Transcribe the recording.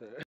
So